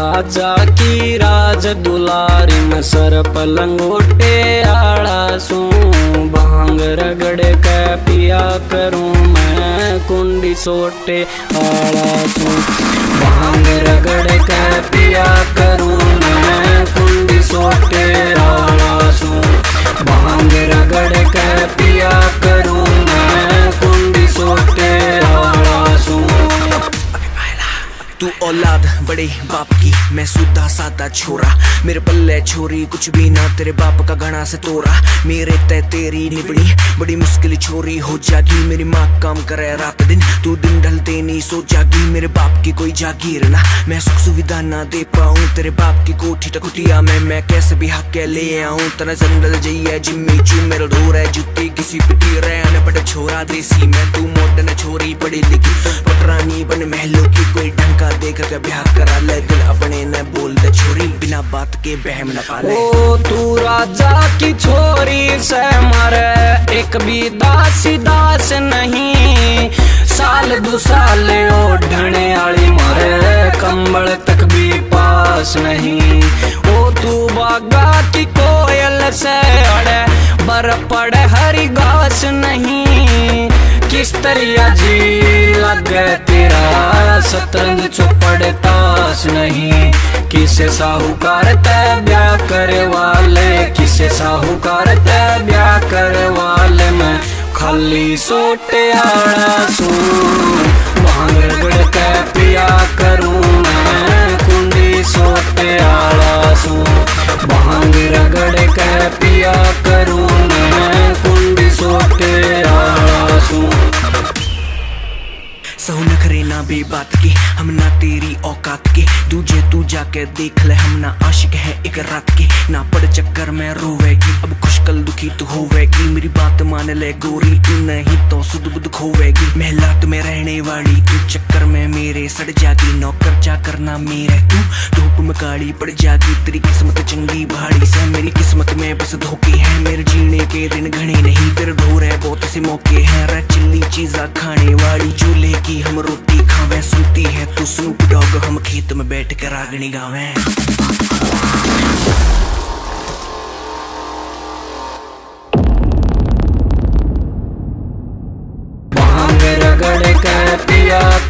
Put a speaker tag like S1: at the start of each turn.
S1: राजा की राज दुलारी में सर पलंगोटे आड़ा सू, भाँग रगड़ के पिया करूँ, मैं कुंडी सोटे, आड़ा सू, भाँग रगड़ के पिया करूँ।
S2: तू औलाद, बड़े बाप की। मैं सुधा सादा छोरा। मेरे पल्ले छोरी, कुछ भी ना, तेरे बाप का घना से तोरा। मेरे तय तेरी निबड़ी, बड़ी मुश्किल छोरी हो जागी। मेरी माँ काम करे रात दिन, तू दिन ढलते नहीं सो जागी। मेरे बाप की कोई जागीर ना, मैं सुख सुविधा ना दे पाऊँ। तेरे बाप की कोठी टकुटिया में, मैं कैसे भी हक के ले आऊँ। तना जंगल जाइए जिम्मी चू, मेरा ढोर है जुत्ती। किसी पिटी रहे बट छोरा देसी। मैं तू मॉडर्न छोरी पढ़ी लिखी। पटरानी ढंग का ब्याह करा ले, दिल अपने न बोल दे छोरी। बिना बात के बहम न पाले।
S1: ओ, तू राजा की छोरी से मरे, एक भी दासी दास नहीं। साल दो साल ओढ़ने वाली मरे, कंबल तक भी पास नहीं। ओ, तू बागा की कोयल से अड़े, बर पड़े हरी घास नहीं। किस तरिया जी लगे तेरा शतरंज चुपड़ ताश नहीं। किसे साहूकार तय ब्याह कर वाले किसे साहूकार तय ब्याह करे वाले मैं खाली सोटे आड़ा सू भाँग रगड़ के
S2: ना बे बात की, हम ना तेरी औकात के। दूजे तू जाके देख ले, हम ना आशिक है एक रात के। ना पड़ चक्कर, में रोवेगी, अब खुशकल दुखी तू होवेगी। मेरी बात मान ले, गोरी तू नहीं तो सुध बुध खोवेगी। महलात में रहने वाली तू चक्कर में मेरे, सड़ जागी नौकर चाकर करना मेरे? तू धूप में काली पड़ जागी तेरी किस्मत चंगी भाड़ी से। मेरी किस्मत में बस धोखे है, मेरे जीने के दिन घने नहीं। तेरे ढोर है, बहुत से मौके है रे चिल्ली चीजा खाने वाली। चूल्हे की हम रोटी खावे, सुनती है तू स्नूप डॉग हम खेत में बैठ कर आगनी गावे।
S1: Yeah.